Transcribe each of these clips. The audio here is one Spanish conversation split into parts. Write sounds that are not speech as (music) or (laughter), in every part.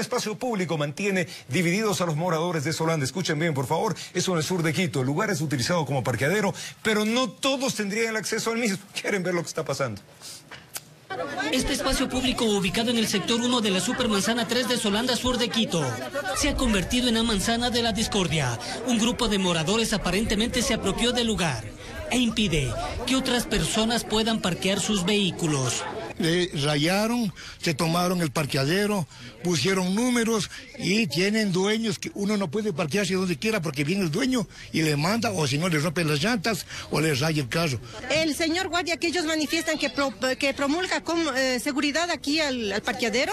espacio público mantiene divididos a los moradores de Solanda. Escuchen bien, por favor, eso en el sur de Quito. El lugar es utilizado como parqueadero, pero no todos tendrían el acceso al mismo. (laughs) ¿Quieren ver lo que está pasando? Este espacio público ubicado en el sector 1 de la Supermanzana 3 de Solanda Sur de Quito se ha convertido en la manzana de la discordia. Un grupo de moradores aparentemente se apropió del lugar e impide que otras personas puedan parquear sus vehículos le rayaron, se tomaron el parqueadero, pusieron números y tienen dueños que uno no puede parquearse donde quiera porque viene el dueño y le manda o si no le rompen las llantas o le raya el carro. El señor guardia que ellos manifiestan que, que promulga con eh, seguridad aquí al parqueadero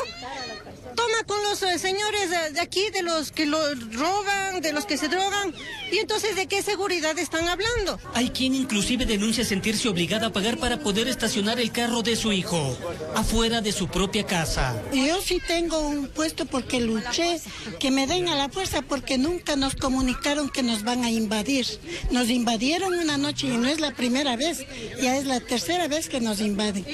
toma con los eh, señores de, aquí, de los que lo roban, de los que se drogan. Y entonces, ¿de qué seguridad están hablando? Hay quien inclusive denuncia sentirse obligada a pagar para poder estacionar el carro de su hijo, afuera de su propia casa. Yo sí tengo un puesto porque luché, que me den a la fuerza porque nunca nos comunicaron que nos van a invadir. Nos invadieron una noche y no es la primera vez, ya es la tercera vez que nos invaden.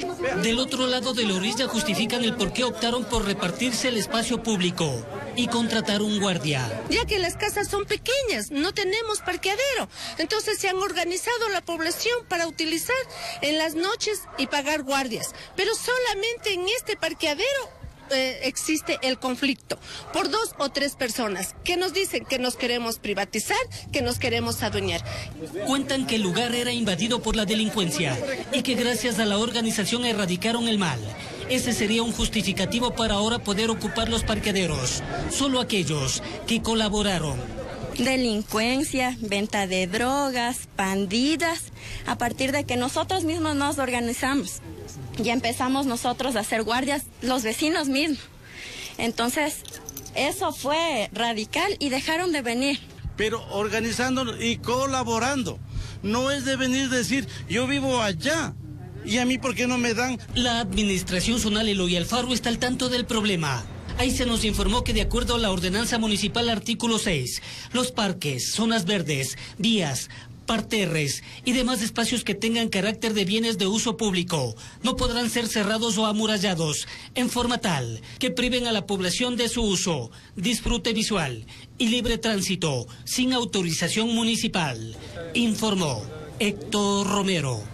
Del otro lado de la orilla justifican el por qué optaron por repartirse el espacio público y contratar un guardia. Ya que las casas son pequeñas, no tenemos parqueadero. Entonces se han organizado la población para utilizar en las noches y pagar guardias. Pero solamente en este parqueadero eh, existe el conflicto por dos o tres personas que nos dicen que nos queremos privatizar, que nos queremos adueñar. Cuentan que el lugar era invadido por la delincuencia y que gracias a la organización erradicaron el mal. Ese sería un justificativo para ahora poder ocupar los parqueaderos. Solo aquellos que colaboraron delincuencia, venta de drogas, pandidas, a partir de que nosotros mismos nos organizamos. Ya empezamos nosotros a hacer guardias, los vecinos mismos. Entonces, eso fue radical y dejaron de venir. Pero organizando y colaborando. No es de venir a decir, yo vivo allá, ¿Y a mí por qué no me dan? La administración zonal Eloy Alfaro está al tanto del problema. Ahí se nos informó que de acuerdo a la ordenanza municipal artículo 6, los parques, zonas verdes, vías, parterres y demás espacios que tengan carácter de bienes de uso público no podrán ser cerrados o amurallados en forma tal que priven a la población de su uso, disfrute visual y libre tránsito sin autorización municipal, informó Héctor Romero.